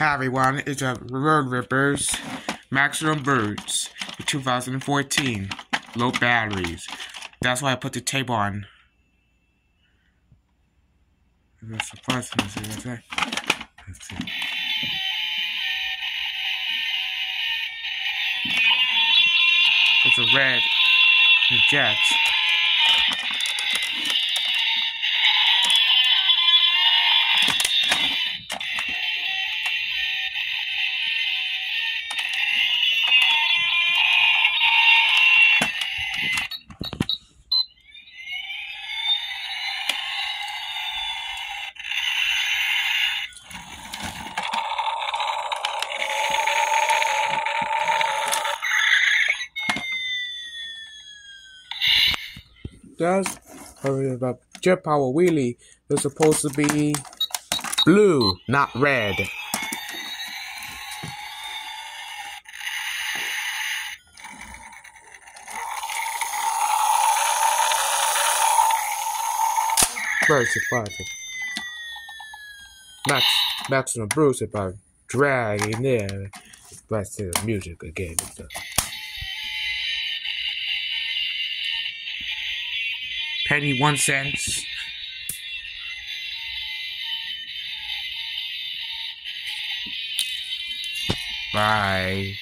Hi everyone, it's a Road Rippers Maximum Boost 2014. Low batteries. That's why I put the tape on. Let's see. It's a red jet. That's about jet power wheelie. They're supposed to be blue, not red. Very surprising. Max, Maximum Boost about dragging there. Let's see the music again. Penny one cents. Bye.